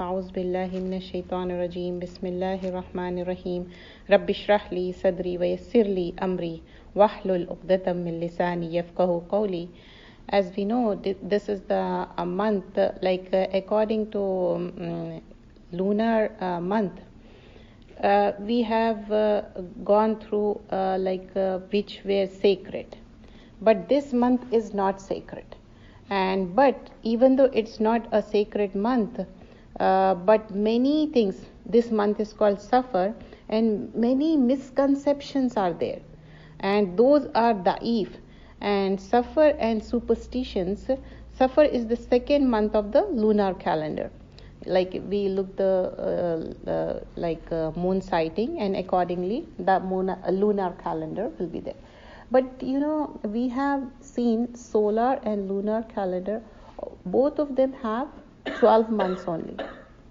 أعوذ بالله من الشيطان الرجيم بسم الله الرحمن الرحيم رب اشرح لي صدري ويسر لي أمري واحلل عقدة من لساني يفقه قولي as we know this is the a month like uh, according to um, lunar uh, month uh, we have uh, gone through uh, like uh, which were sacred but this month is not sacred and but even though it's not a sacred month uh, but many things this month is called safar and many misconceptions are there. And those are da'if. And safar and superstitions safar is the second month of the lunar calendar. Like we look the uh, uh, like uh, moon sighting and accordingly the moon, uh, lunar calendar will be there. But you know we have seen solar and lunar calendar both of them have 12 months only.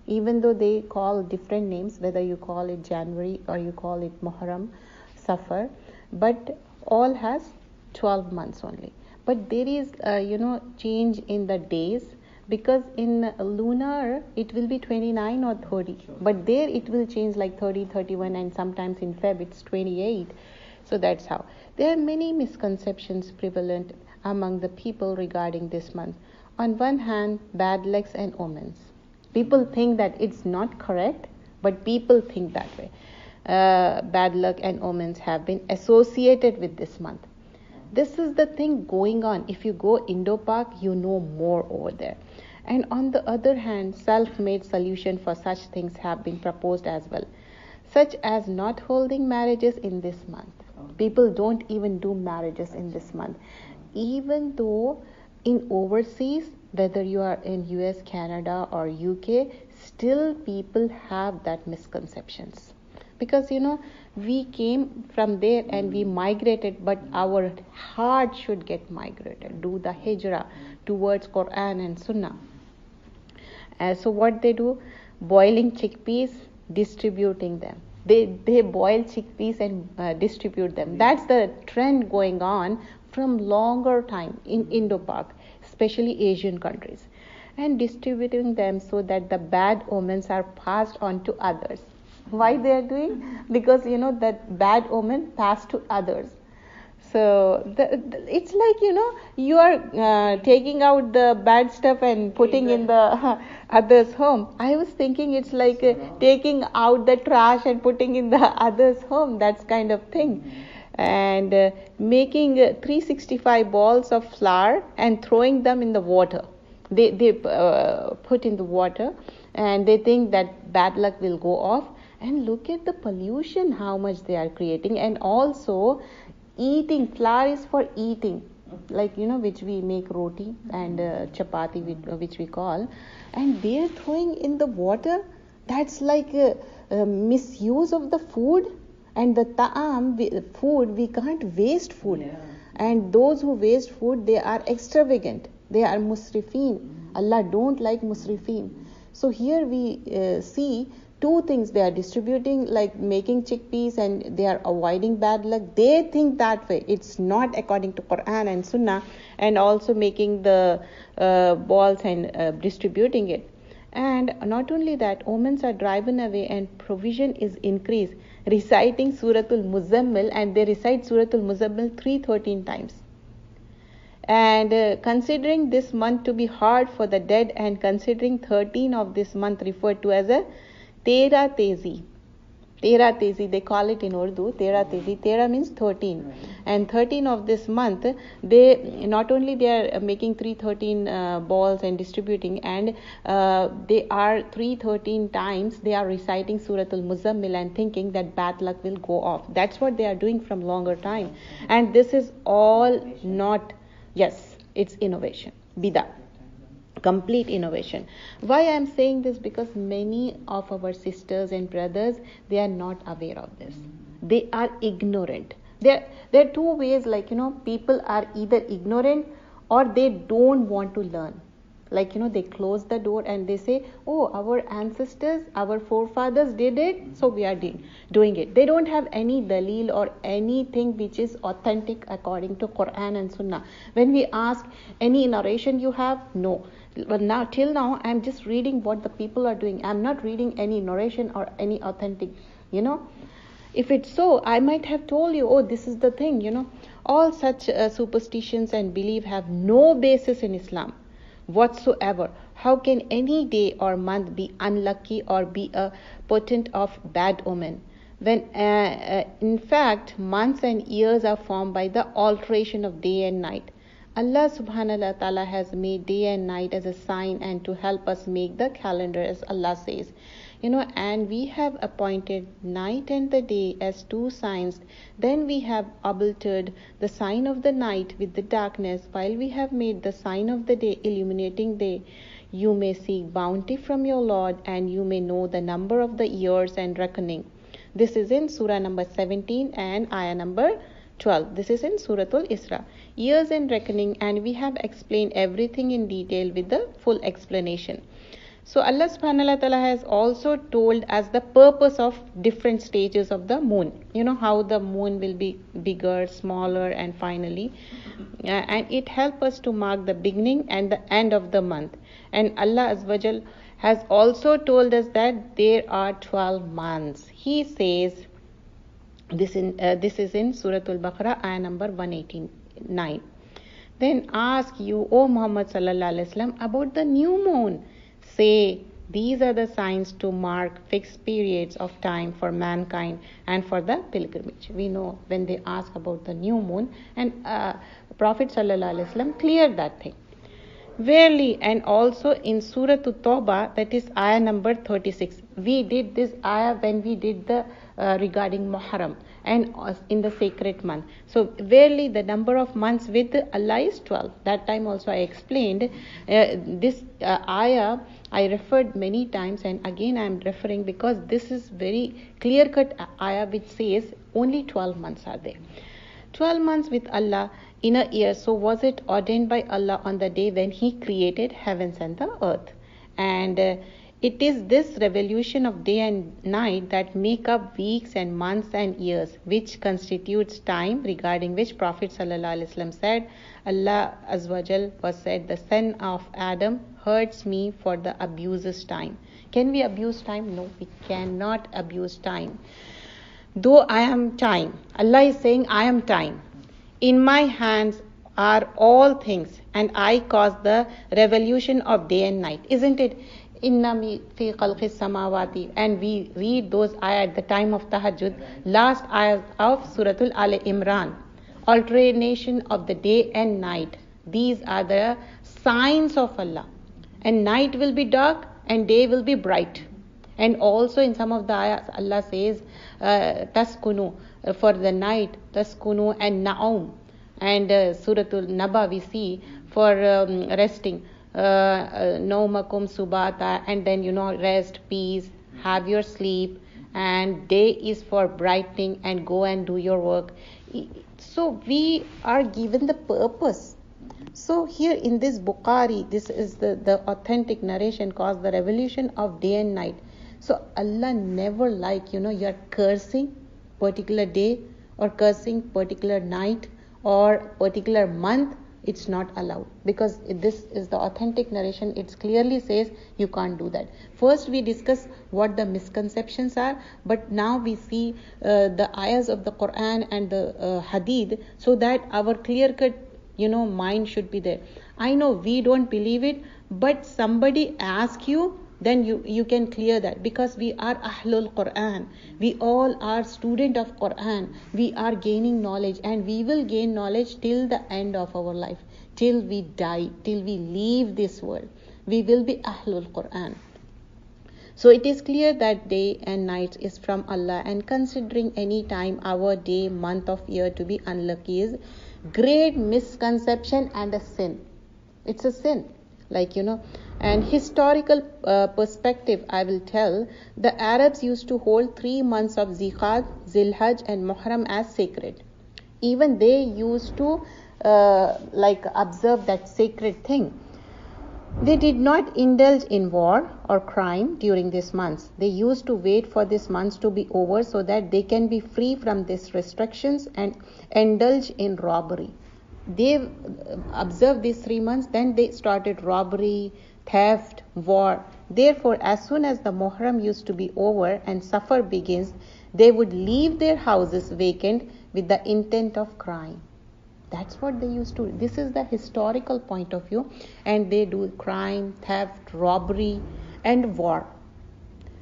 Even though they call different names whether you call it january or you call it muharram safar but all has 12 months only. But there is uh, you know change in the days because in lunar it will be 29 or 30 but there it will change like 30 31 and sometimes in feb it's 28 so that's how. There are many misconceptions prevalent among the people regarding this month on one hand bad lucks and omens. People think that it's not correct but people think that way. Uh, bad luck and omens have been associated with this month. This is the thing going on. If you go Indo Park, you know more over there. And on the other hand, self made solutions for such things have been proposed as well, such as not holding marriages in this month. People don't even do marriages in this month, even though in overseas, whether you are in US, Canada, or UK, still people have that misconceptions. Because you know we came from there and we migrated but our heart should get migrated. Do the hijrah towards quran and sunnah. Uh, so what they do? Boiling chickpeas distributing them. They they boil chickpeas and uh, distribute them. That's the trend going on from longer time in indo-pak especially asian countries and distributing them so that the bad omens are passed on to others. Why they are doing? Because you know that bad omen passed to others. So the, the, it's like you know you are uh, taking out the bad stuff and putting in the uh, other's home. I was thinking it's like uh, taking out the trash and putting in the other's home. That's kind of thing and uh, making 365 balls of flour and throwing them in the water. They they uh, put in the water and they think that bad luck will go off. And look at the pollution how much they are creating. And also eating flour is for eating. Like you know which we make roti and uh, chapati which we call. And they're throwing in the water. That's like a, a misuse of the food and the ta'am food we can't waste food. Yeah. and those who waste food they are extravagant. They are musrifin allah don't like musrifin so here we uh, see two things they are distributing like making chickpeas and they are avoiding bad luck. They think that way. It's not according to quran and sunnah and also making the uh, balls and uh, distributing it. And not only that omens are driven away and provision is increased reciting suratul muzammil and they recite suratul muzammil 313 times and uh, considering this month to be hard for the dead and considering 13 of this month referred to as a Tera Tezi. Tera Tezi, they call it in Urdu, Tera Tezi. Tera means 13. And 13 of this month, they not only they are making 313 uh, balls and distributing, and uh, they are 313 times they are reciting Surah Al Muzammil and thinking that bad luck will go off. That's what they are doing from longer time. And this is all not, yes, it's innovation. Bida complete innovation. Why i am saying this? Because many of our sisters and brothers they are not aware of this. They are ignorant. There there are two ways like you know people are either ignorant or they don't want to learn. Like you know they close the door and they say oh our ancestors our forefathers did it so we are doing, doing it. They don't have any dalil or anything which is authentic according to quran and sunnah. When we ask any narration you have? No but now till now i'm just reading what the people are doing. I'm not reading any narration or any authentic you know. If it's so i might have told you oh this is the thing you know. All such uh, superstitions and belief have no basis in islam whatsoever. How can any day or month be unlucky or be a potent of bad omen? When uh, uh, in fact months and years are formed by the alteration of day and night Allah subhanahu wa ta'ala has made day and night as a sign and to help us make the calendar as Allah says. You know, and we have appointed night and the day as two signs. Then we have altered the sign of the night with the darkness, while we have made the sign of the day illuminating day. You may seek bounty from your Lord, and you may know the number of the years and reckoning. This is in Surah number 17 and Ayah number 12. This is in Suratul Isra. Years and reckoning, and we have explained everything in detail with the full explanation. So Allah subhanahu wa ta'ala has also told us the purpose of different stages of the moon. You know how the moon will be bigger, smaller, and finally, uh, and it helps us to mark the beginning and the end of the month. And Allah Azawajal has also told us that there are 12 months. He says, this, in, uh, this is in Surah Al Baqarah, ayah number 189. Then ask you, O Muhammad wasallam, about the new moon. Say, these are the signs to mark fixed periods of time for mankind and for the pilgrimage. We know when they ask about the new moon, and uh, Prophet wasallam cleared that thing. Verily, and also in Surah Tawbah, that is ayah number 36. We did this ayah when we did the uh, regarding Muharram and in the sacred month. So, verily, the number of months with Allah is 12. That time also I explained uh, this uh, ayah. I referred many times, and again I am referring because this is very clear cut ayah which says only 12 months are there. 12 months with Allah in a year. So, was it ordained by Allah on the day when He created heavens and the earth? And uh, it is this revolution of day and night that make up weeks and months and years, which constitutes time regarding which Prophet ﷺ said, Allah Azwajal was said, the son of Adam hurts me for the abuses time. Can we abuse time? No, we cannot abuse time. Though I am time, Allah is saying, I am time. In my hands are all things, and I cause the revolution of day and night. Isn't it? Inna fi samawati. And we read those ayah at the time of tahajjud, last ayah of Suratul Al Imran. Alternation of the day and night. These are the signs of Allah. And night will be dark and day will be bright. And also in some of the ayahs, Allah says, uh, taskunu, for the night, taskunu and naum. And uh, Suratul Naba we see for um, resting, uh, uh, Naumakum Subata, and then you know, rest, peace, have your sleep, and day is for brightening and go and do your work. So we are given the purpose. So here in this Bukhari, this is the, the authentic narration caused the revolution of day and night. So Allah never like, you know, you're cursing particular day or cursing particular night or particular month it's not allowed. Because this is the authentic narration it clearly says you can't do that. First we discuss what the misconceptions are but now we see uh, the ayahs of the quran and the uh, hadith so that our clear cut you know mind should be there. I know we don't believe it but somebody ask you then you, you can clear that because we are Ahlul Quran. We all are student of Quran. We are gaining knowledge and we will gain knowledge till the end of our life, till we die, till we leave this world. We will be Ahlul Quran. So it is clear that day and night is from Allah and considering any time, hour, day, month of year to be unlucky is great misconception and a sin. It's a sin. Like you know, and historical uh, perspective, I will tell, the Arabs used to hold three months of Zilhaj, Zilhaj and Muharram as sacred. Even they used to uh, like observe that sacred thing. They did not indulge in war or crime during these months. They used to wait for these months to be over so that they can be free from these restrictions and indulge in robbery. They observed these three months, then they started robbery, theft, war. Therefore, as soon as the Muharram used to be over and Safar begins, they would leave their houses vacant with the intent of crime. That's what they used to. This is the historical point of view, and they do crime, theft, robbery, and war.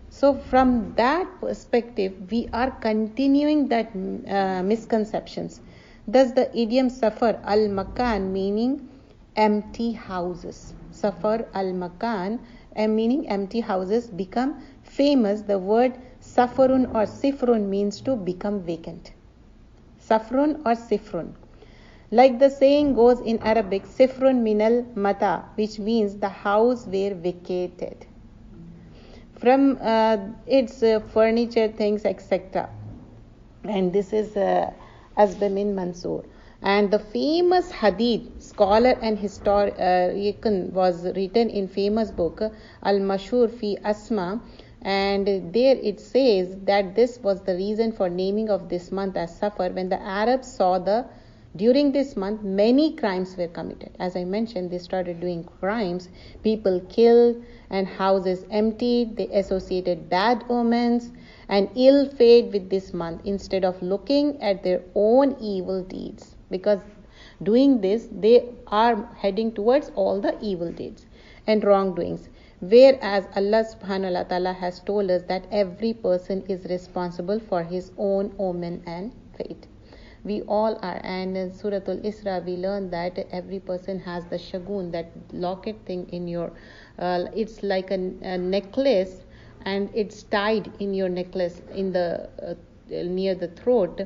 So, from that perspective, we are continuing that uh, misconceptions. Thus, the idiom safar al makan meaning empty houses. Safar al makan uh, meaning empty houses become famous. The word safarun or sifrun means to become vacant. Safrun or sifrun. Like the saying goes in Arabic, sifrun minal mata, which means the house were vacated from uh, its uh, furniture, things, etc. And this is uh, Asbamin Mansour. And the famous Hadith scholar and historian uh, was written in famous book Al Mashur fi Asma and there it says that this was the reason for naming of this month as Safar when the Arabs saw the during this month, many crimes were committed. As I mentioned, they started doing crimes. People killed and houses emptied. They associated bad omens and ill fate with this month instead of looking at their own evil deeds. Because doing this, they are heading towards all the evil deeds and wrongdoings. Whereas Allah subhanahu wa ta'ala has told us that every person is responsible for his own omen and fate we all are and in surah al-isra we learn that every person has the shagun that locket thing in your uh, it's like a, a, necklace and it's tied in your necklace in the uh, near the throat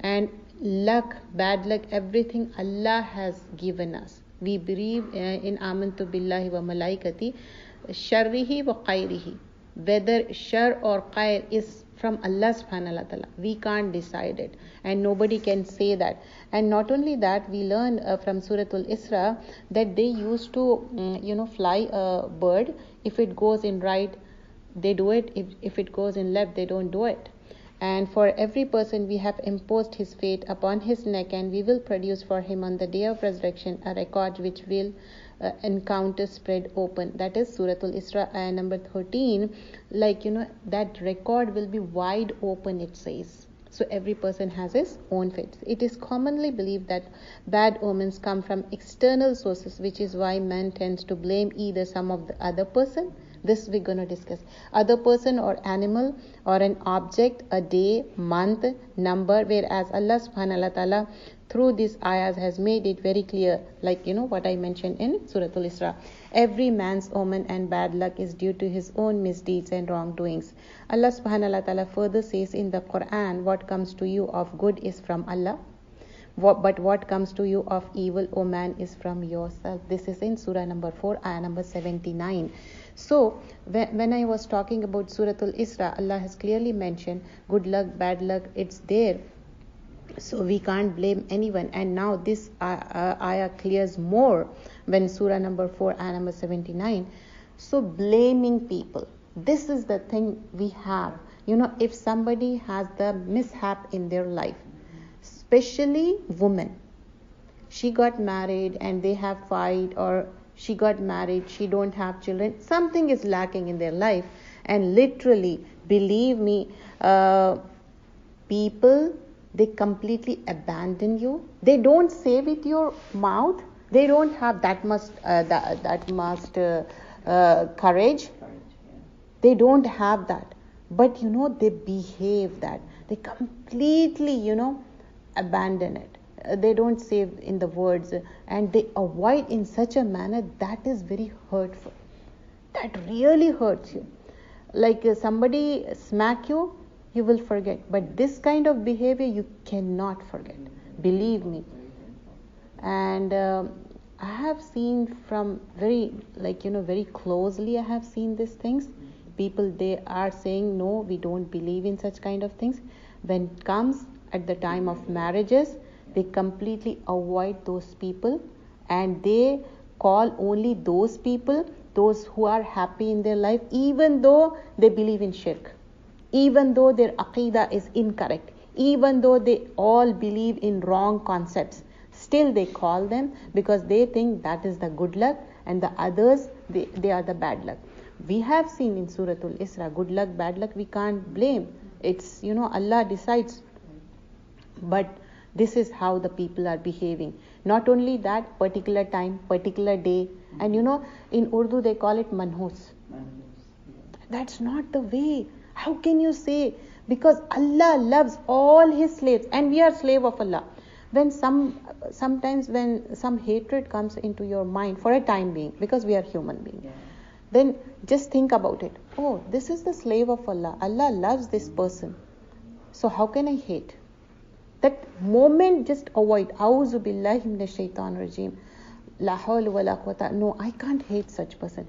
and luck bad luck everything allah has given us we believe uh, in amantu billahi wa malaikati sharrihi wa qairihi whether shar or qair is from Allah subhanahu wa ta'ala. We can't decide it and nobody can say that. And not only that, we learn uh, from Suratul Isra that they used to, um, you know, fly a bird. If it goes in right, they do it. If, if it goes in left, they don't do it. And for every person, we have imposed his fate upon his neck, and we will produce for him on the day of resurrection a record which will uh, encounter spread open. That is Suratul Isra, ayah number 13. Like, you know, that record will be wide open, it says. So every person has his own fate. It is commonly believed that bad omens come from external sources, which is why man tends to blame either some of the other person this we're going to discuss. Other person or animal or an object, a day, month, number, whereas Allah subhanahu wa ta'ala through these ayahs has made it very clear, like you know what I mentioned in Surah Al Isra. Every man's omen and bad luck is due to his own misdeeds and wrongdoings. Allah subhanahu wa ta'ala further says in the Quran, What comes to you of good is from Allah. But what comes to you of evil, O man, is from yourself. This is in Surah number 4, ayah number 79. So, when I was talking about Suratul Isra, Allah has clearly mentioned good luck, bad luck, it's there. So, we can't blame anyone. And now, this uh, uh, ayah clears more when Surah number 4, ayah number 79. So, blaming people. This is the thing we have. You know, if somebody has the mishap in their life, especially women, she got married and they have fight or she got married. She don't have children. Something is lacking in their life. And literally believe me uh, people they completely abandon you. They don't say with your mouth. They don't have that much uh, that, that much uh, uh courage. They don't have that. But you know they behave that. They completely you know abandon it they don't say in the words and they avoid in such a manner that is very hurtful. That really hurts you. Like uh, somebody smack you you will forget. But this kind of behavior you cannot forget. Believe me. And uh, i have seen from very like you know very closely i have seen these things. People they are saying no we don't believe in such kind of things. When it comes at the time of marriages they completely avoid those people and they call only those people those who are happy in their life even though they believe in shirk even though their aqidah is incorrect even though they all believe in wrong concepts. Still they call them because they think that is the good luck and the others they, they are the bad luck. We have seen in suratul isra good luck bad luck we can't blame. It's you know allah decides. But this is how the people are behaving. Not only that particular time particular day. And you know in urdu they call it manhus that's not the way. How can you say? Because allah loves all his slaves and we are slave of allah. When some sometimes when some hatred comes into your mind for a time being because we are human being then just think about it. Oh this is the slave of allah. Allah loves this person. So how can i hate that moment just avoid. Auzu billahi minash shaitan rajim. La hawla wala quwwata. No i can't hate such person.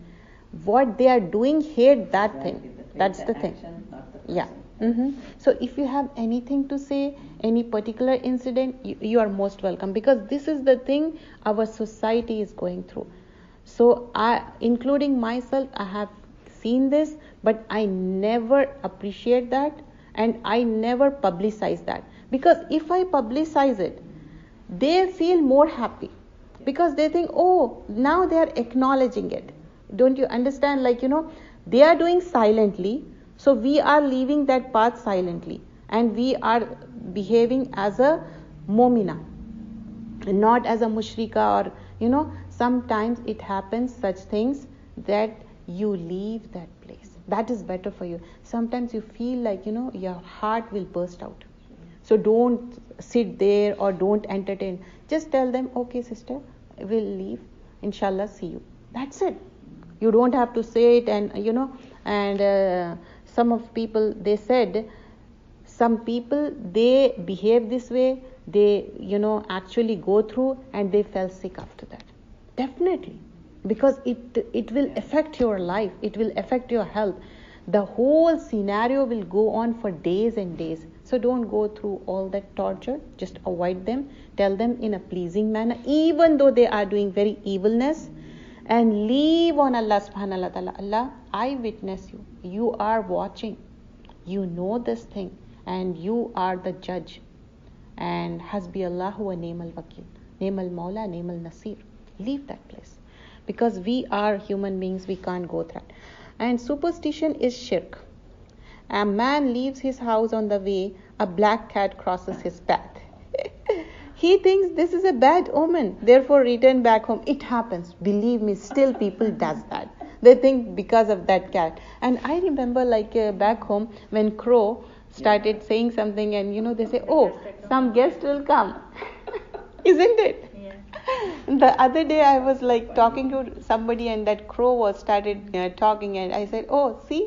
What they are doing hate that thing. That's the thing. yeah. mm-hmm. so if you have anything to say any particular incident you, you are most welcome. Because this is the thing our society is going through. So i including myself i have seen this but i never appreciate that and i never publicize that because if I publicize it, they feel more happy because they think, oh, now they are acknowledging it. Don't you understand? Like, you know, they are doing silently, so we are leaving that path silently and we are behaving as a momina, not as a mushrika or, you know, sometimes it happens such things that you leave that place. That is better for you. Sometimes you feel like, you know, your heart will burst out so don't sit there or don't entertain. Just tell them, okay, sister, we'll leave. Inshallah, see you. That's it. You don't have to say it, and you know. And uh, some of people they said, some people they behave this way. They you know actually go through and they fell sick after that. Definitely, because it it will affect your life. It will affect your health. The whole scenario will go on for days and days so don't go through all that torture. Just avoid them. Tell them in a pleasing manner, even though they are doing very evilness. And leave on Allah subhanahu wa ta'ala. Allah, I witness you. You are watching. You know this thing. And you are the judge. And hasbi Allahu wa ni'mal wakil. Ni'mal maula, ni'mal nasir. Leave that place. Because we are human beings, we can't go through that. And superstition is shirk. A man leaves his house on the way, a black cat crosses his path. he thinks this is a bad omen, therefore return back home. It happens. Believe me, still people does that. They think because of that cat. And I remember like uh, back home when crow started saying something and you know they say, "Oh, some guest will come." Isn't it? The other day I was like talking to somebody and that crow was started uh, talking and I said, "Oh, see,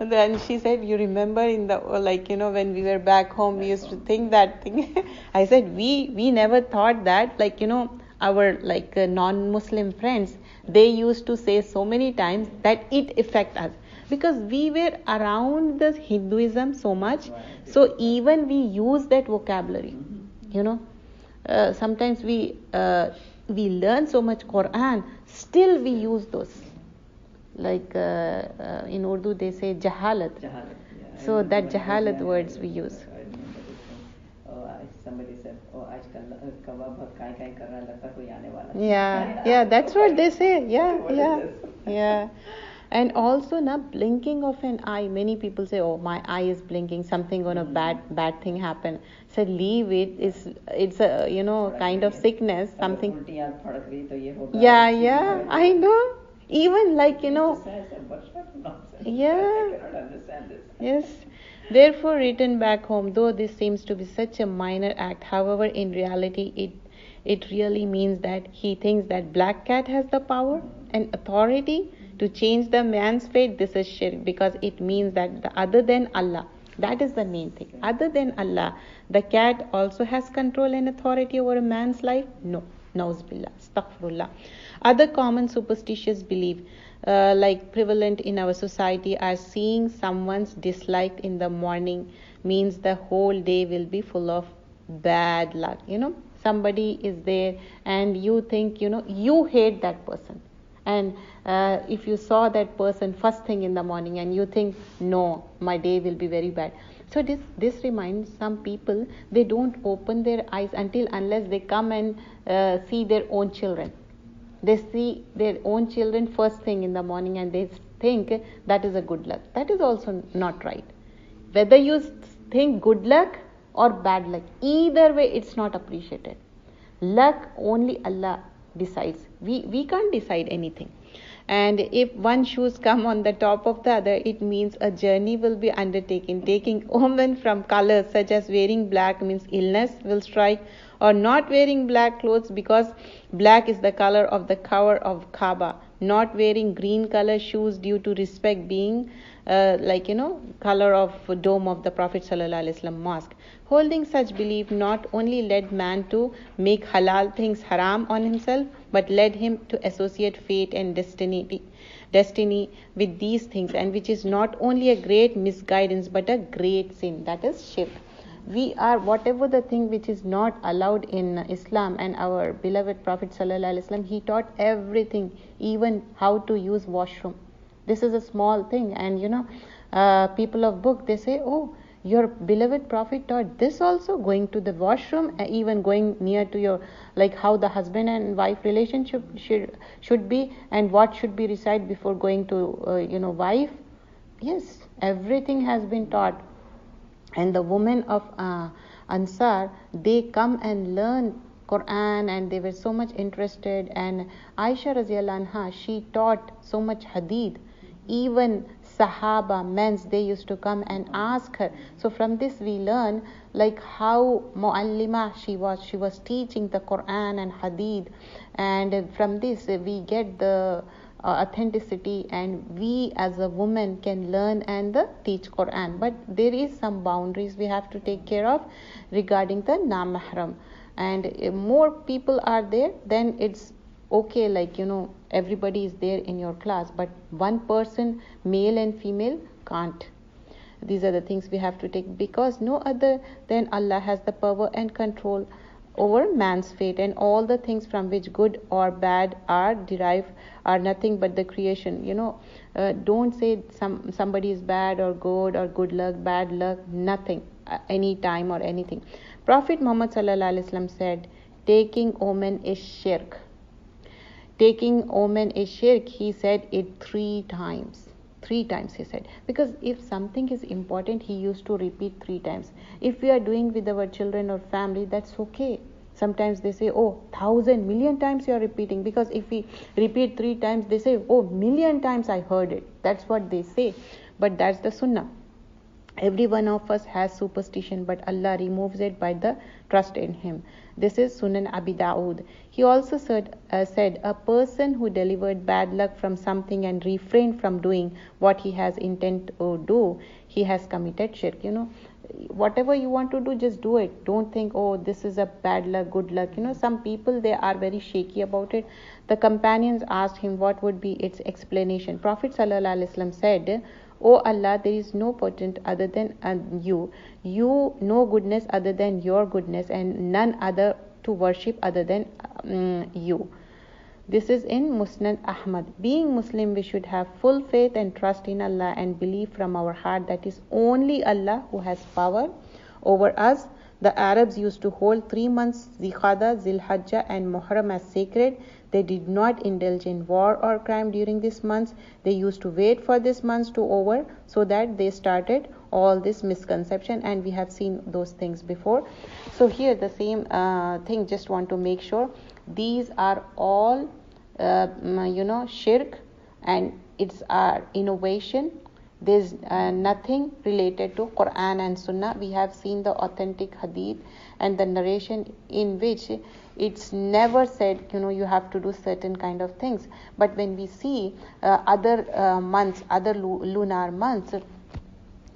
and then she said, You remember in the, like, you know, when we were back home, we used to think that thing. I said, We we never thought that. Like, you know, our like uh, non Muslim friends, they used to say so many times that it affect us because we were around the Hinduism so much. So even we use that vocabulary, you know. Uh, sometimes we uh, we learn so much Quran, still we use those like uh, uh, in Urdu they say jahalat. jahalat yeah. So that jahalat words we use. Oh, somebody said, oh, yeah, yeah, that's what they say. Yeah, yeah, yeah. And also, na blinking of an eye. Many people say, "Oh, my eye is blinking. Something gonna bad bad thing happen." So leave it. It's it's a you know kind of sickness. Something. Yeah, yeah. I know even like you know yeah yes therefore return back home though this seems to be such a minor act however in reality it it really means that he thinks that black cat has the power and authority to change the man's fate this is shirk because it means that the other than allah that is the main thing other than allah the cat also has control and authority over a man's life no Nauzubillah, astaghfirullah. Other common superstitious belief, uh, like prevalent in our society, are seeing someone's disliked in the morning means the whole day will be full of bad luck. You know, somebody is there and you think, you know, you hate that person. And uh, if you saw that person first thing in the morning and you think, no, my day will be very bad. So this this reminds some people they don't open their eyes until unless they come and uh, see their own children they see their own children first thing in the morning and they think that is a good luck. That is also not right. Whether you think good luck or bad luck, either way it's not appreciated. Luck only Allah decides. We, we can't decide anything. And if one shoes come on the top of the other it means a journey will be undertaken. Taking omen from colors such as wearing black means illness will strike or not wearing black clothes because black is the color of the cover of Kaaba not wearing green color shoes due to respect being uh, like you know color of dome of the prophet sallallahu mosque Holding such belief not only led man to make halal things haram on himself, but led him to associate fate and destiny, destiny with these things, and which is not only a great misguidance but a great sin. That is shirk. We are whatever the thing which is not allowed in Islam, and our beloved Prophet ﷺ, he taught everything, even how to use washroom. This is a small thing, and you know, uh, people of book they say, oh your beloved prophet taught this also going to the washroom even going near to your like how the husband and wife relationship should should be and what should be recite before going to uh, you know wife yes everything has been taught and the women of uh, ansar they come and learn quran and they were so much interested and aisha anha she taught so much hadith even Sahaba, men's, they used to come and ask her. So from this we learn like how Muallima she was. She was teaching the Quran and Hadith, and from this we get the uh, authenticity and we as a woman can learn and the teach quran. But there is some boundaries we have to take care of regarding the namahram. And more people are there then it's okay like you know everybody is there in your class. But one person male and female can't. These are the things we have to take because no other than allah has the power and control over man's fate and all the things from which good or bad are derived are nothing but the creation you know. Uh, don't say some somebody is bad or good or good luck bad luck nothing uh, any time or anything. Prophet muhammad sallallahu alaihi wasallam said taking omen is shirk. Taking omen is shirk he said it three times three times he said. Because if something is important he used to repeat three times. If we are doing with our children or family that's okay. Sometimes they say oh thousand million times you are repeating. Because if we repeat three times they say oh million times i heard it. That's what they say. But that's the sunnah every one of us has superstition but allah removes it by the trust in him this is Sunan Abi Dawood. He also said, uh, said, A person who delivered bad luck from something and refrained from doing what he has intent to do, he has committed shirk. You know, whatever you want to do, just do it. Don't think, oh, this is a bad luck, good luck. You know, some people, they are very shaky about it. The companions asked him what would be its explanation. Prophet ﷺ said, O Allah, there is no potent other than you. You no goodness other than your goodness, and none other to worship other than um, you. This is in Musnad Ahmad. Being Muslim, we should have full faith and trust in Allah and believe from our heart that is only Allah who has power over us. The Arabs used to hold three months Zikhada, Zilhajjah, and Muharram as sacred. They did not indulge in war or crime during these months. They used to wait for these months to over so that they started all this misconception and we have seen those things before. So here the same uh, thing just want to make sure these are all uh, you know shirk and it's our innovation there's uh, nothing related to Quran and Sunnah. We have seen the authentic hadith and the narration in which it's never said you know you have to do certain kind of things. But when we see uh, other uh, months other lu- lunar months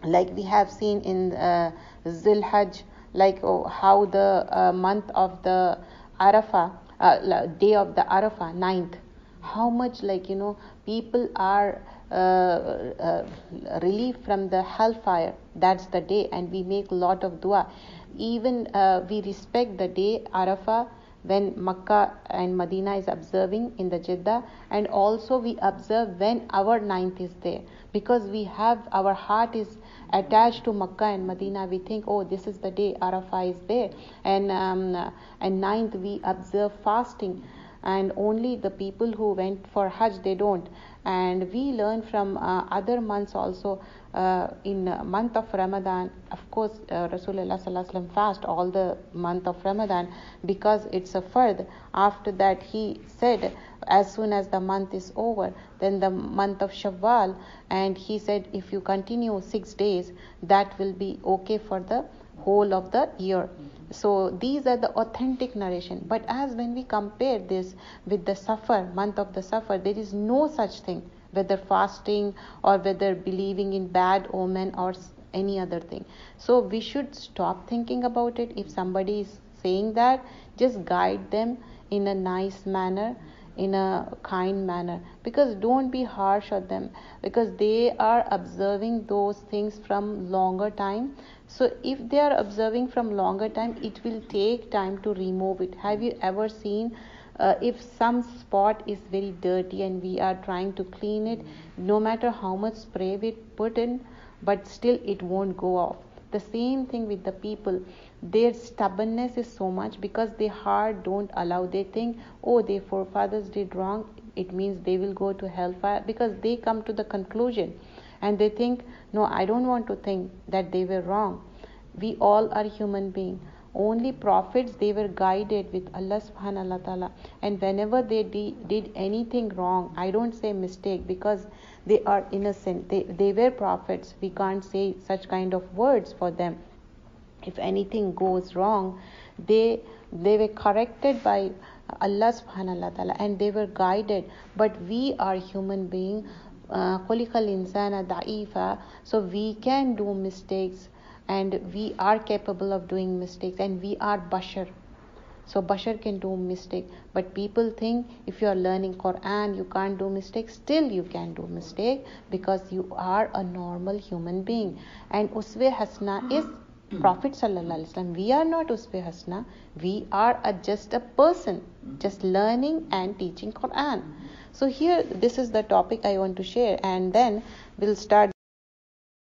like we have seen in uh, zilhajj like oh, how the uh, month of the arafah uh, day of the arafah ninth how much like you know people are uh, uh, relieved from the hellfire. That's the day and we make a lot of dua. Even uh, we respect the day arafah when Makkah and Medina is observing in the Jeddah, and also we observe when our ninth is there because we have our heart is attached to Makkah and Medina. We think, oh, this is the day Arafah is there, and um, and ninth we observe fasting. and only the people who went for Hajj they don't. And we learn from uh, other months also. Uh, in month of Ramadan, of course, uh, Rasulullah fast all the month of Ramadan because it's a fard. After that, he said, as soon as the month is over, then the month of Shawwal, and he said, if you continue six days, that will be okay for the whole of the year. So these are the authentic narration. But as when we compare this with the Safar, month of the Safar, there is no such thing, whether fasting or whether believing in bad omen or any other thing. So we should stop thinking about it. If somebody is saying that, just guide them in a nice manner in a kind manner because don't be harsh on them because they are observing those things from longer time so if they are observing from longer time it will take time to remove it have you ever seen uh, if some spot is very dirty and we are trying to clean it no matter how much spray we put in but still it won't go off. The same thing with the people. Their stubbornness is so much because their heart don't allow. They think oh their forefathers did wrong. It means they will go to hellfire because they come to the conclusion and they think no i don't want to think that they were wrong. We all are human beings only prophets they were guided with allah subhanahu ta'ala. And whenever they de- did anything wrong i don't say mistake because they are innocent. They, they were prophets. We can't say such kind of words for them. If anything goes wrong they they were corrected by allah subhanahu ta'ala and they were guided. But we are human being uh, so we can do mistakes and we are capable of doing mistakes and we are bashar. So bashar can do mistake. But people think if you are learning quran you can't do mistakes still you can do mistake because you are a normal human being. And uswe hasna is prophet sallallahu alaihi wasallam. We are not uswe hasna. We are a, just a person just learning and teaching quran. So here this is the topic i want to share. And then we'll start